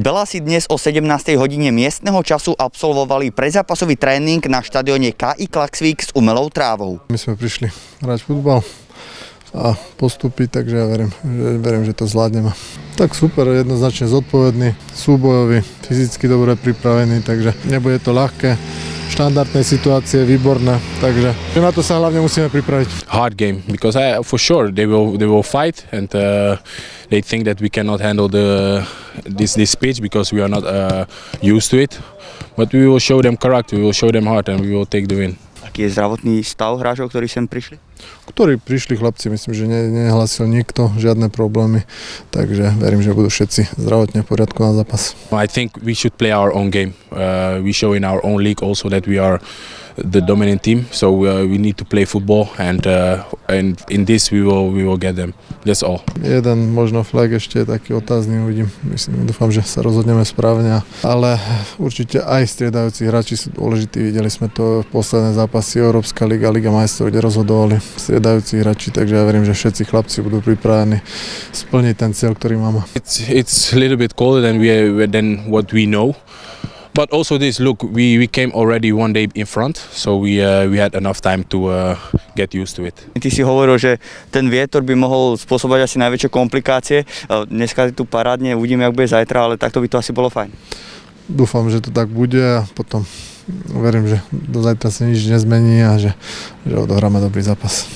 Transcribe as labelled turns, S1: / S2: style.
S1: Bela si dnes o 17. hodine miestneho času absolvovali prezápasový tréning na štadióne KI Klaxvík s umelou trávou.
S2: My sme prišli hrať futbal a postúpiť, takže ja verím, že, verím, že to zvládneme. Tak super, jednoznačne zodpovedný, súbojový, fyzicky dobre pripravený, takže nebude to ľahké štandardné situácie, výborné, takže na to sa hlavne musíme pripraviť.
S3: Hard game, because I, for sure they will they will fight and uh, they think that we cannot handle the this this pitch because we are not uh, used to it. But we will show them character, we will show them heart and we will take the win.
S1: Aký je zdravotný stav hráčov, ktorí sem prišli?
S2: Ktorí prišli chlapci, myslím, že ne, nehlasil nikto, žiadne problémy, takže verím, že budú všetci zdravotne v poriadku na zápas.
S3: I think we should play our own game. Uh, we show in our own league also that we are the dominant team. So uh, we need to play football, and uh, and in this we will we will get them. That's all.
S2: Jeden možno flag ešte taký otázny uvidím. Myslím, dúfam, že sa rozhodneme správne, ale určite aj striedajúci hráči sú dôležití. Videli sme to v posledné zápasy Európska liga, Liga majstrov, kde rozhodovali striedajúci hráči, takže ja verím, že všetci chlapci budú pripravení splniť ten cieľ, ktorý máme.
S3: It's it's a little bit colder than we than what we know. But also this, look, we, we came already one day in front, so we, uh, we had enough time to uh, get used to it.
S1: Ty si hovoril, že ten vietor by mohol spôsobať asi najväčšie komplikácie. Dneska je tu parádne, uvidíme, jak bude zajtra, ale takto by to asi bolo fajn.
S2: Dúfam, že to tak bude a potom verím, že do zajtra sa nič nezmení a že, že odohráme dobrý zápas.